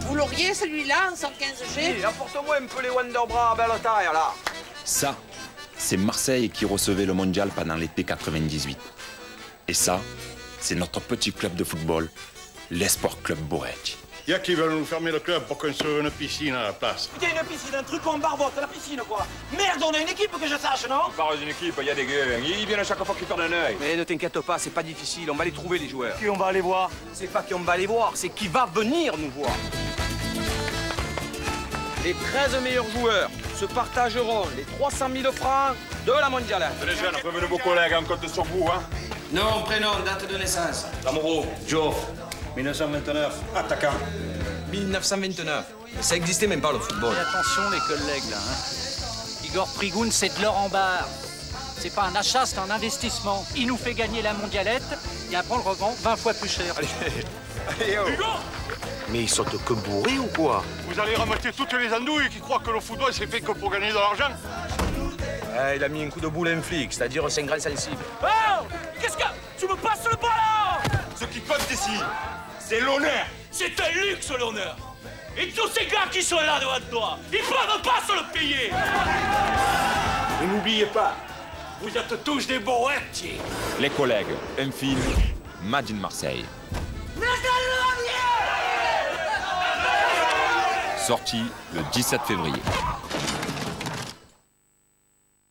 Vous l'auriez celui-là en 115G apporte-moi un peu les Wonderbras à belle taille, là. Ça, c'est Marseille qui recevait le mondial pendant l'été 98. Et ça, c'est notre petit club de football, l'Esport Club Bourec. Il y a qui veulent nous fermer le club pour construire une piscine à la place? Putain, une piscine, un truc en barbote, la piscine, quoi. Merde, on a une équipe que je sache, non? Parle d'une équipe, il y a des gueux. Ils viennent à chaque fois qu'ils perdent un œil. Mais ne t'inquiète pas, c'est pas difficile, on va les trouver, les joueurs. Qui on va aller voir? C'est pas qui on va aller voir, c'est qui va venir nous voir. Les 13 meilleurs joueurs se partageront les 300 000 francs de la mondiale. Les jeunes, prévenez vos collègues, on compte sur vous, hein. Nom, prénom, date de naissance. Lamoureux. Joe, 1929, attaquant. 1929. Ça existait même pas le football. Et attention les collègues là. Hein. Igor Prigoun, c'est de l'or en barre. C'est pas un achat, c'est un investissement. Il nous fait gagner la mondialette et après on le revend 20 fois plus cher. Allez, oh. Mais ils sont que bourrés ou quoi Vous allez ramasser toutes les andouilles qui croient que le football c'est fait que pour gagner de l'argent il a mis un coup de boule à un flic, c'est-à-dire c'est un grain sensible. Oh Qu'est-ce que... Tu me passes le ballon Ce qui compte ici, c'est l'honneur. C'est un luxe l'honneur. Et tous ces gars qui sont là devant toi, ils peuvent pas se le payer. Et n'oubliez pas, vous êtes tous des bourrettes. Les collègues, un film, Made in Marseille. Sorti le 17 février.